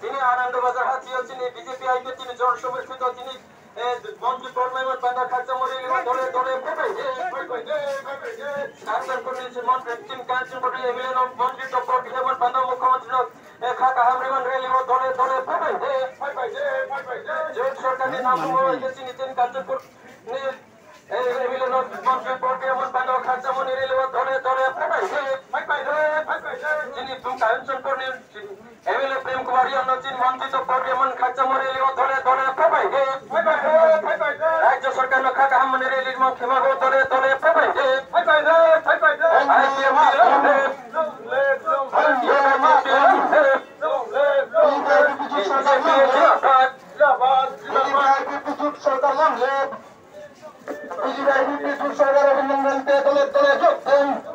তিনি আনন্দবাজার হাতিয়া তিনি বিজেপি আইকে তিনি জনসমর্থিত। তিনি মন্ত্রী পরমাইমন বান্দা খালসা মরে দলে দলে। ফেপে কাঞ্চন করেছে মন্ত্রী তিন কাঞ্চন করে এমএলএ মন্ত্রী ডক্টর হেমন্ত বান্দা মুখ্যমন্ত্রী খাকা হামরিমান রেলি দলে দলে ফেপে সরকারের নাম হয়েছে তিনি তিন কাঞ্চন এমএলএ মন্ত্রী পরকে হেমন্ত বান্দা খালসা মরে রেলি দলে ফেপে যিনি কাঞ্চন করে এমএলএ প্রেম কুমার ইয়ান্নচিন মন্ত্রিত পরিয়মন খাচ্চা মরেলি ও দলে দলে পেপাই গে রাজ্য সরকার নখা কাহাম মনেরেলি ম ক্ষমা গো দলে দলে পেপাই গে আইপিএম আইপিএম দিলাম ইউড আইপিএম দিলাম বিজেপি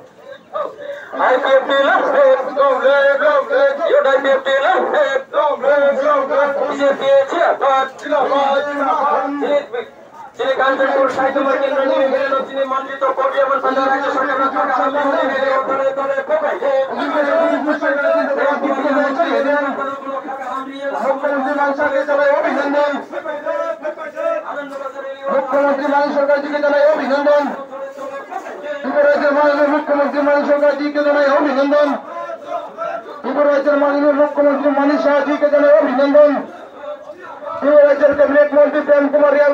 তিনি কাঞ্চনপুর সাহিত্য কেন্দ্র নিয়ে গেলেন তিনি মন্ত্রিত পরিয়মন বান্দা রাজ্য সরকার মুখ্যমন্ত্রী মান সরকার জানাই অভিনন্দন। অভিনন্দন যুবরাজ্যের মাননীয় মুখ্যমন্ত্রী মানিক সরকারজিকে জানাই অভিনন্দন। যুবরাজ্যের মাননীয় মুখ্যমন্ত্রী মানিক শাহজিকে জানাই অভিনন্দন। যুবরাজ্যের ক্যাবিনেট মন্ত্রী প্রেম কুমার রিয়াল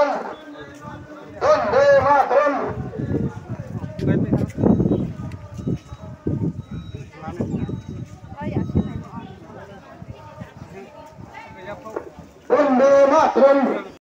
মাতরম বন্দে মাতরম বন্দে মাতরম